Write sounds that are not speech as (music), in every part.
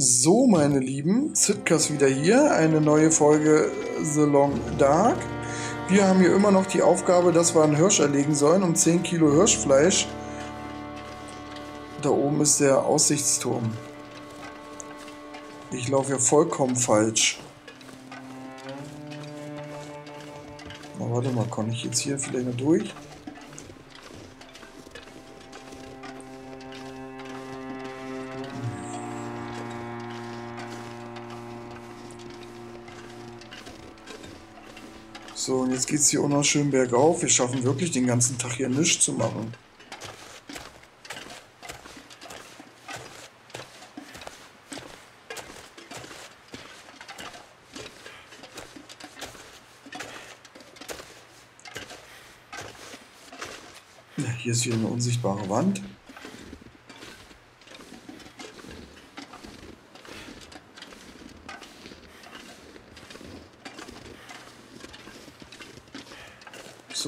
So, meine Lieben, Sitkas wieder hier, eine neue Folge The Long Dark. Wir haben hier immer noch die Aufgabe, dass wir einen Hirsch erlegen sollen, um 10 Kilo Hirschfleisch. Da oben ist der Aussichtsturm. Ich laufe ja vollkommen falsch. Na, warte mal, komme ich jetzt hier vielleicht noch durch? So, und jetzt geht es hier auch noch schön bergauf. Wir schaffen wirklich den ganzen Tag hier nichts zu machen. Hier ist wieder eine unsichtbare Wand.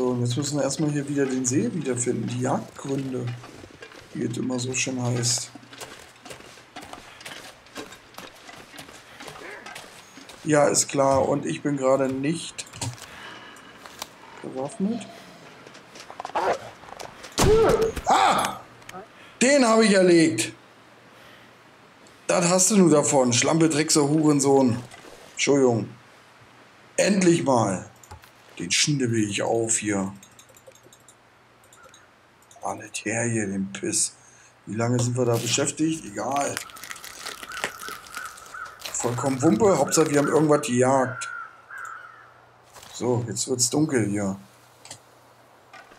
So, und jetzt müssen wir erstmal hier wieder den See wiederfinden. Die Jagdgründe, wie es immer so schön heißt. Ja, ist klar. Und ich bin gerade nicht bewaffnet. Ah! Den habe ich erlegt. Das hast du nur davon, Schlampe, Dreckser, Hurensohn. Entschuldigung. Endlich mal. Den schnibbel ich auf hier. Alles her hier, den Piss. Wie lange sind wir da beschäftigt? Egal. Vollkommen Wumpe. Hauptsache wir haben irgendwas gejagt. So, jetzt wird's dunkel hier.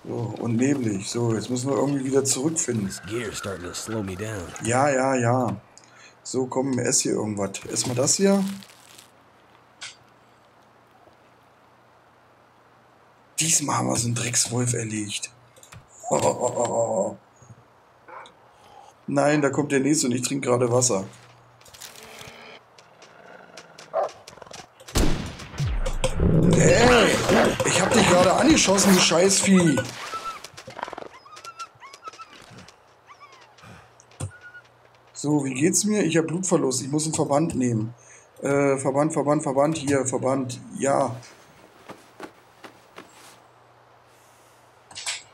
So, und neblig. So, jetzt müssen wir irgendwie wieder zurückfinden. Ja, ja, ja. So, komm, ess hier irgendwas. Erstmal das hier. Diesmal haben wir so einen Dreckswolf erlegt. Oh, oh, oh, Nein, da kommt der nächste und ich trinke gerade Wasser. Ey, ich hab dich gerade angeschossen, du Scheißvieh. So, wie geht's mir? Ich habe Blutverlust. Ich muss einen Verband nehmen. Äh, Verband, Verband, Verband. Hier, Verband. Ja.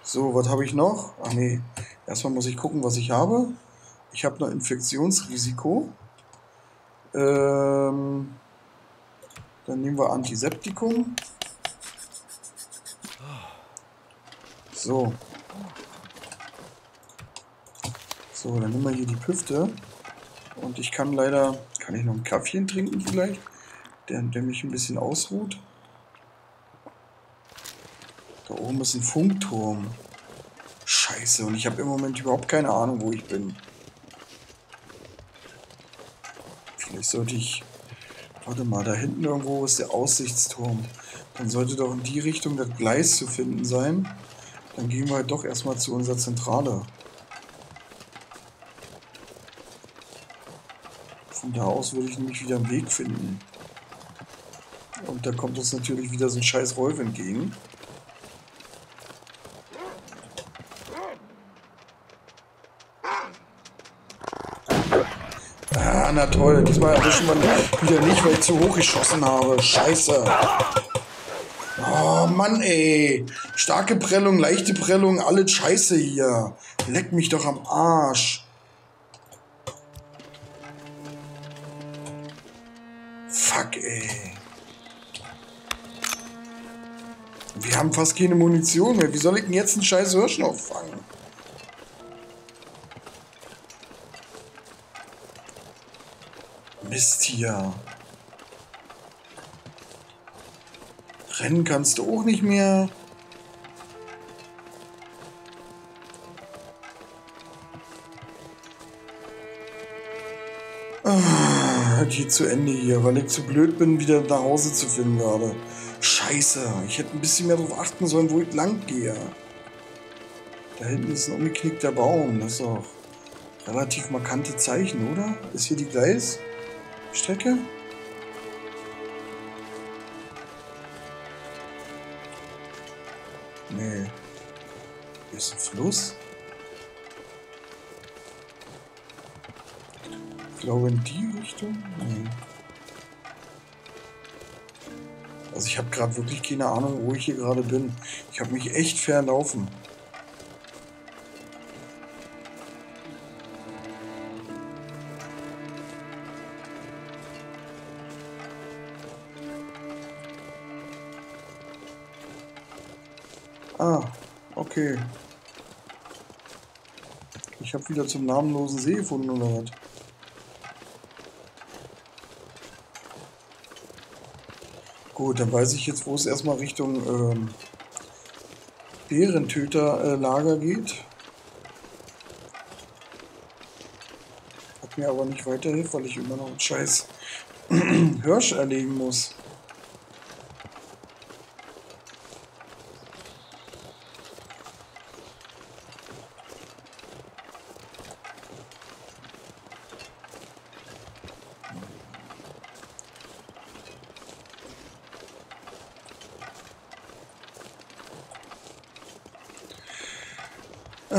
So, was habe ich noch? Ach nee, erstmal muss ich gucken, was ich habe. Ich habe noch Infektionsrisiko. Ähm, dann nehmen wir Antiseptikum. So. So, dann nehmen wir hier die Püfte. Und ich kann leider, kann ich noch ein Kaffee trinken vielleicht, der, der mich ein bisschen ausruht. Da oben ist ein Funkturm. Scheiße, und ich habe im Moment überhaupt keine Ahnung, wo ich bin. Vielleicht sollte ich... Warte mal, da hinten irgendwo ist der Aussichtsturm. Dann sollte doch in die Richtung das Gleis zu finden sein. Dann gehen wir halt doch erstmal zu unserer Zentrale. Von da aus würde ich nämlich wieder einen Weg finden. Und da kommt uns natürlich wieder so ein scheiß Wolf entgegen. Na toll. Diesmal erwischen wir wieder nicht, weil ich zu hoch geschossen habe. Scheiße. Oh Mann, ey. Starke Prellung, leichte Prellung, alles scheiße hier. Leck mich doch am Arsch. Fuck, ey. Wir haben fast keine Munition mehr. Wie soll ich denn jetzt einen scheiß Hirsch noch Mist hier. Rennen kannst du auch nicht mehr. Ah, geht zu Ende hier, weil ich zu blöd bin, wieder nach Hause zu finden gerade. Scheiße, ich hätte ein bisschen mehr darauf achten sollen, wo ich lang gehe. Da hinten ist ein umgeknickter Baum, das ist doch relativ markante Zeichen, oder? Ist hier die Gleis? Strecke? Nee. Hier ist ein Fluss. Ich glaube in die Richtung? Nee. Also ich habe gerade wirklich keine Ahnung, wo ich hier gerade bin. Ich habe mich echt verlaufen. Okay. Ich habe wieder zum namenlosen See gefunden oder was? Gut, dann weiß ich jetzt, wo es erstmal Richtung ähm, Bärentöterlager äh, geht. Hat mir aber nicht weiterhilft, weil ich immer noch einen scheiß (clears throat) Hirsch erlegen muss.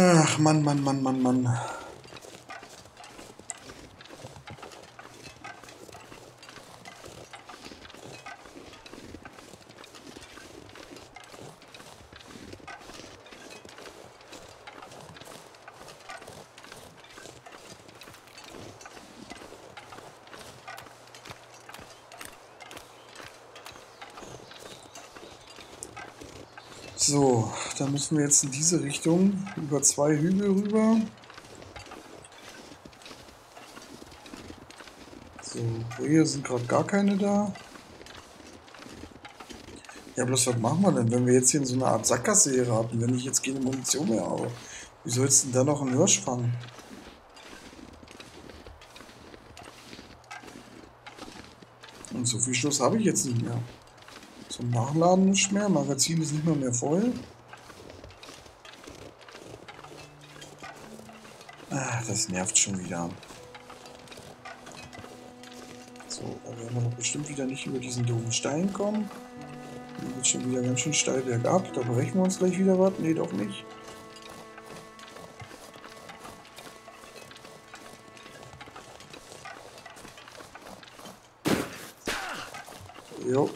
Ach, Mann, Mann, Mann, Mann, Mann. So, dann müssen wir jetzt in diese Richtung über zwei Hügel rüber. So, hier sind gerade gar keine da. Ja, bloß was machen wir denn, wenn wir jetzt hier in so eine Art Sackgasse geraten, wenn ich jetzt keine Munition mehr habe? Wie soll es denn da noch einen Hirsch fangen? Und so viel Schluss habe ich jetzt nicht mehr. Zum Nachladen nicht mehr. Magazin ist nicht mehr, mehr voll. Ah, das nervt schon wieder. So, da werden wir doch bestimmt wieder nicht über diesen doofen Stein kommen. Hier wird schon wieder ganz schön steil bergab. Da brechen wir uns gleich wieder was. Nee, doch nicht. Jo.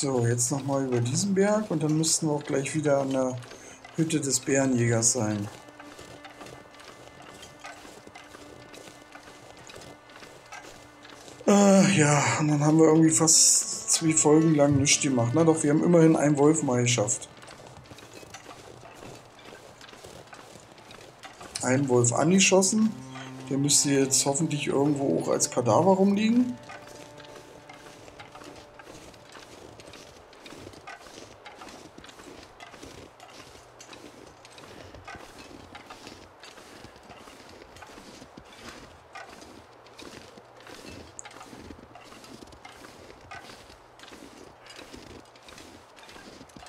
So, jetzt nochmal über diesen Berg und dann müssten wir auch gleich wieder an der Hütte des Bärenjägers sein. Äh, ja, und dann haben wir irgendwie fast zwei Folgen lang nichts gemacht. Na doch, wir haben immerhin einen Wolf mal geschafft. Einen Wolf angeschossen. Der müsste jetzt hoffentlich irgendwo auch als Kadaver rumliegen.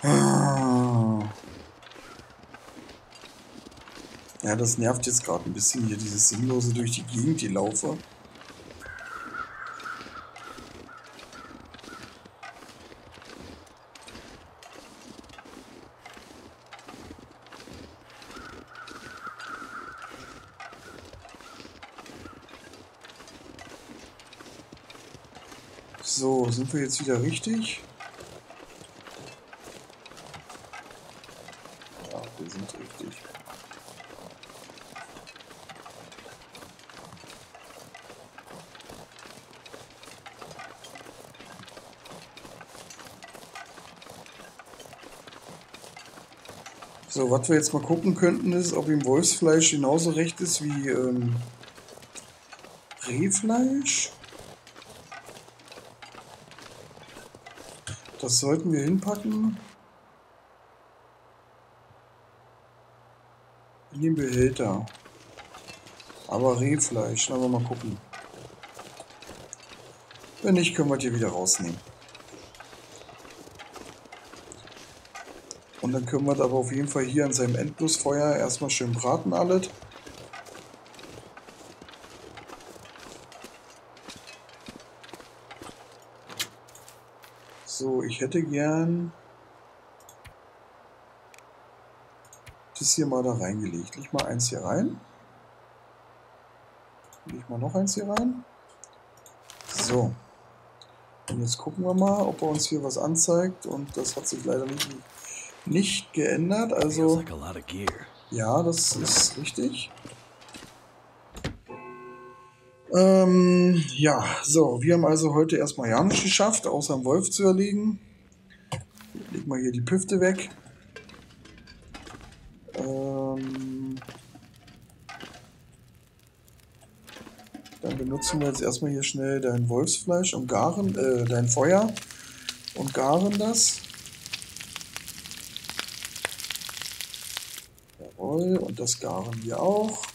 Ja, das nervt jetzt gerade ein bisschen hier, dieses Sinnlose durch die Gegend, die laufe. So, sind wir jetzt wieder richtig? Ja, wir sind richtig. So, was wir jetzt mal gucken könnten, ist, ob ihm Wolfsfleisch genauso recht ist wie ähm, Rehfleisch. Das sollten wir hinpacken. In den Behälter. Aber Rehfleisch, wir mal gucken. Wenn nicht, können wir die wieder rausnehmen. Und dann können wir das aber auf jeden Fall hier an seinem Endlosfeuer erstmal schön braten alles. So, ich hätte gern das hier mal da reingelegt. Leg mal eins hier rein. Leg mal noch eins hier rein. So. Und jetzt gucken wir mal, ob er uns hier was anzeigt. Und das hat sich leider nicht, nicht geändert. Also, ja, das ist richtig. Ähm, ja, so, wir haben also heute erstmal ja nicht geschafft, außer einen Wolf zu erlegen. Leg mal hier die Püfte weg. Ähm, dann benutzen wir jetzt erstmal hier schnell dein Wolfsfleisch und garen, äh, dein Feuer und garen das. Jawohl, und das garen wir auch.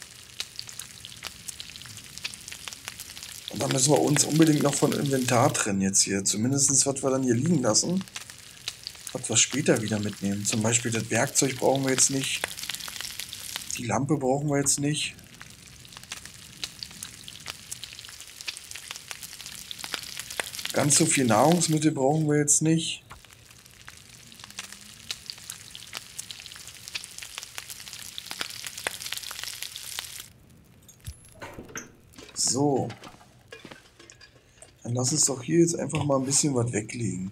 Und dann müssen wir uns unbedingt noch von Inventar trennen jetzt hier. Zumindest was wir dann hier liegen lassen. Was wir später wieder mitnehmen. Zum Beispiel das Werkzeug brauchen wir jetzt nicht. Die Lampe brauchen wir jetzt nicht. Ganz so viel Nahrungsmittel brauchen wir jetzt nicht. So. Dann lass uns doch hier jetzt einfach mal ein bisschen was weglegen.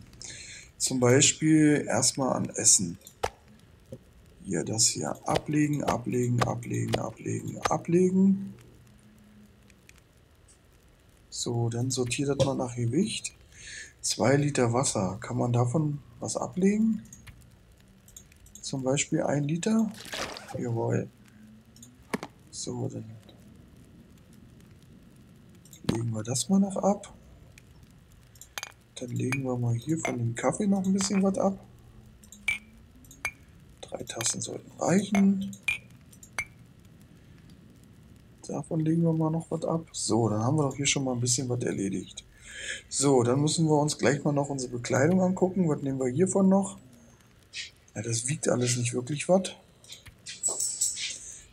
Zum Beispiel erstmal an Essen. Hier das hier ablegen, ablegen, ablegen, ablegen, ablegen. So, dann sortiert das mal nach Gewicht. 2 Liter Wasser. Kann man davon was ablegen? Zum Beispiel 1 Liter? Jawohl. So, dann legen wir das mal noch ab. Dann legen wir mal hier von dem Kaffee noch ein bisschen was ab. Drei Tassen sollten reichen. Davon legen wir mal noch was ab. So, dann haben wir doch hier schon mal ein bisschen was erledigt. So, dann müssen wir uns gleich mal noch unsere Bekleidung angucken. Was nehmen wir hiervon noch? Ja, das wiegt alles nicht wirklich was.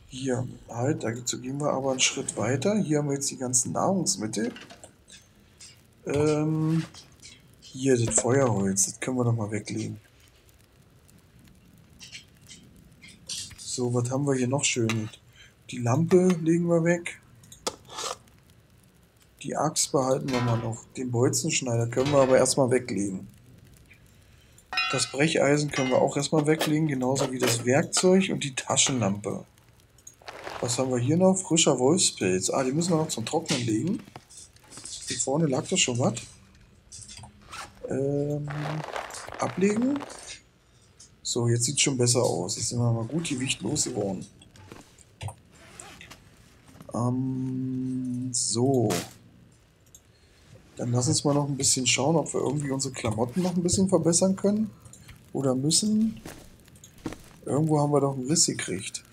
Hier, halt, dazu gehen wir aber einen Schritt weiter. Hier haben wir jetzt die ganzen Nahrungsmittel. Ähm, hier, das Feuerholz, das können wir doch mal weglegen. So, was haben wir hier noch Schönes? Die Lampe legen wir weg. Die Axt behalten wir mal noch. Den Bolzenschneider können wir aber erstmal weglegen. Das Brecheisen können wir auch erstmal weglegen, genauso wie das Werkzeug und die Taschenlampe. Was haben wir hier noch? Frischer Wolfspilz. Ah, die müssen wir noch zum Trocknen legen. Hier vorne lag das schon was. Ähm, ablegen. So, jetzt sieht es schon besser aus. Jetzt sind wir mal gut Gewicht losgeworden. Ähm, so. Dann lass uns mal noch ein bisschen schauen, ob wir irgendwie unsere Klamotten noch ein bisschen verbessern können. Oder müssen. Irgendwo haben wir doch einen Riss gekriegt.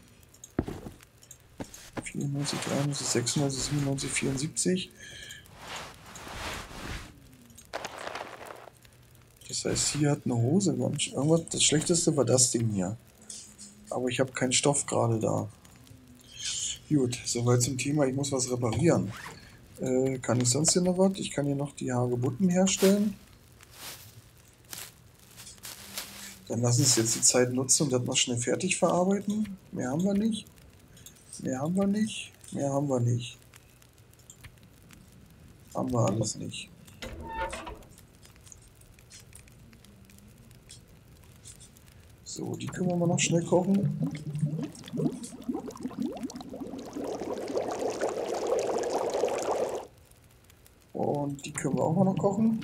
94, 93, 96, 97, 74. Das heißt, hier hat eine Hose irgendwas. Das Schlechteste war das Ding hier. Aber ich habe keinen Stoff gerade da. Gut, soweit zum Thema, ich muss was reparieren. Äh, kann ich sonst hier noch was? Ich kann hier noch die Hagebutten herstellen. Dann lassen uns jetzt die Zeit nutzen und das mal schnell fertig verarbeiten. Mehr haben wir nicht. Mehr haben wir nicht. Mehr haben wir nicht. Haben wir alles nicht. So, die können wir noch schnell kochen. Und die können wir auch mal noch kochen.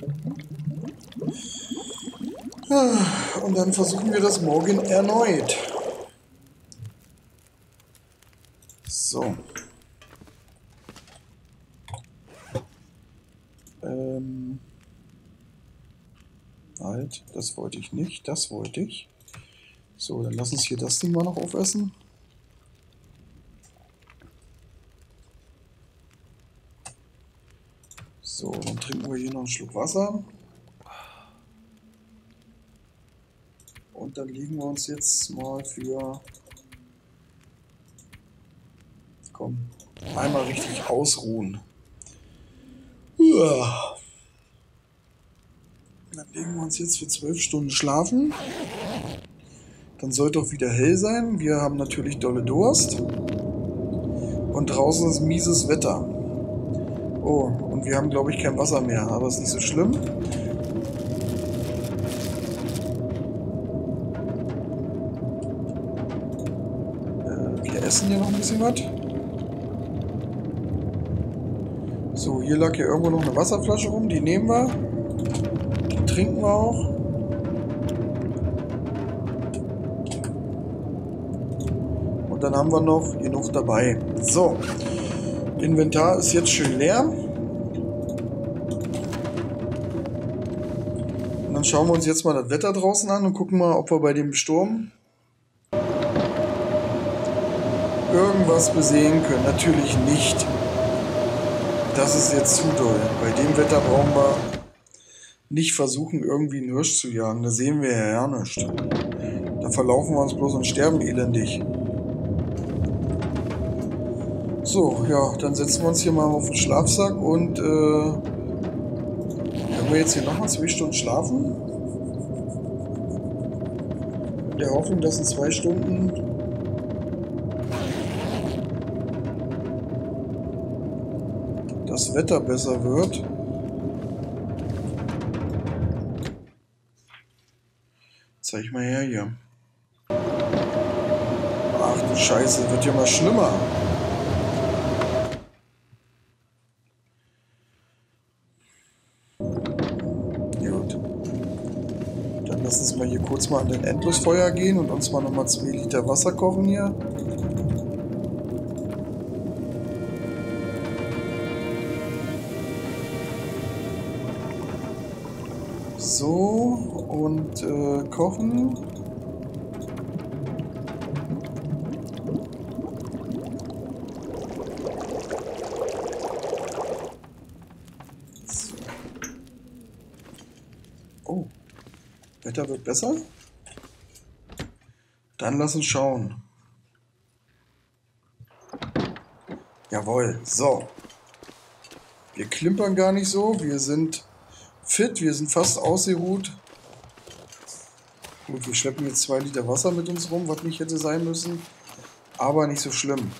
Und dann versuchen wir das morgen erneut. So. Ähm. Halt, das wollte ich nicht, das wollte ich. So, dann lass uns hier das Ding mal noch aufessen. So, dann trinken wir hier noch einen Schluck Wasser. Und dann legen wir uns jetzt mal für... Komm, einmal richtig ausruhen. Uah. Dann legen wir uns jetzt für zwölf Stunden schlafen. Dann sollte auch wieder hell sein. Wir haben natürlich dolle Durst. Und draußen ist mieses Wetter. Oh, und wir haben, glaube ich, kein Wasser mehr. Aber ist nicht so schlimm. Äh, wir essen hier noch ein bisschen was. So, hier lag ja irgendwo noch eine Wasserflasche rum. Die nehmen wir trinken wir auch. Dann haben wir noch genug dabei. So. Inventar ist jetzt schön leer. Und dann schauen wir uns jetzt mal das Wetter draußen an und gucken mal, ob wir bei dem Sturm irgendwas besehen können. Natürlich nicht. Das ist jetzt zu doll. Bei dem Wetter brauchen wir nicht versuchen, irgendwie einen Hirsch zu jagen. Da sehen wir ja ja nichts. Da verlaufen wir uns bloß und sterben elendig. So, ja, dann setzen wir uns hier mal auf den Schlafsack und äh, können wir jetzt hier nochmal zwei Stunden schlafen? In der Hoffnung, dass in zwei Stunden das Wetter besser wird. Zeig mal her hier. Ach du Scheiße, wird ja mal schlimmer. Gut. Uns mal hier kurz mal an den Endlosfeuer gehen und uns mal nochmal 2 Liter Wasser kochen hier. So, und äh, kochen. Wetter wird besser. Dann lass uns schauen. Jawohl, so. Wir klimpern gar nicht so, wir sind fit, wir sind fast ausgeruht. Gut, wir schleppen jetzt zwei Liter Wasser mit uns rum, was nicht hätte sein müssen. Aber nicht so schlimm.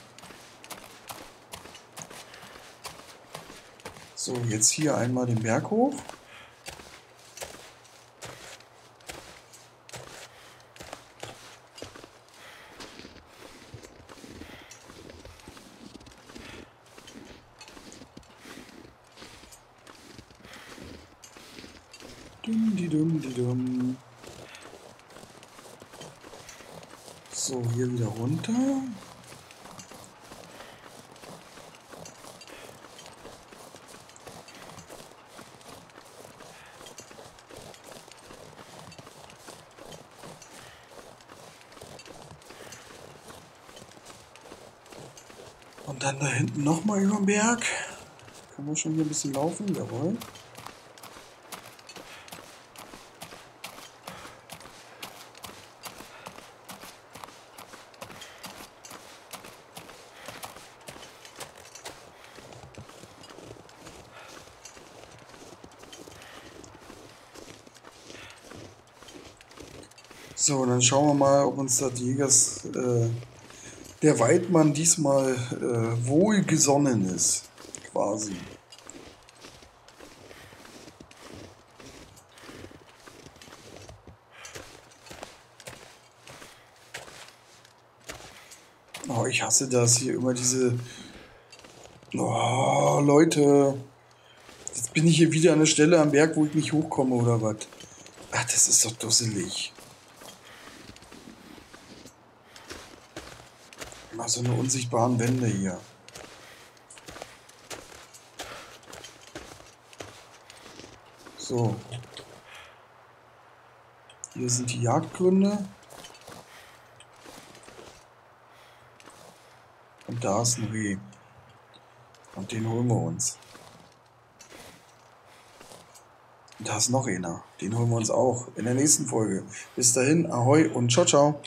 So, jetzt hier einmal den Berg hoch. Dum, die dum, die dum. So, hier wieder runter. Und dann da hinten nochmal über den Berg. Kann man schon hier ein bisschen laufen? Jawohl. So, dann schauen wir mal, ob uns das Jägers, äh, der Weidmann diesmal äh, wohlgesonnen ist, quasi. Oh, ich hasse das hier immer diese... Oh, Leute. Jetzt bin ich hier wieder an der Stelle am Berg, wo ich nicht hochkomme oder was. Ach, das ist doch dusselig. Mal so eine unsichtbaren Wände hier. So. Hier sind die Jagdgründe. Und da ist ein Reh. Und den holen wir uns. Und da ist noch einer. Den holen wir uns auch in der nächsten Folge. Bis dahin, ahoi und ciao, ciao.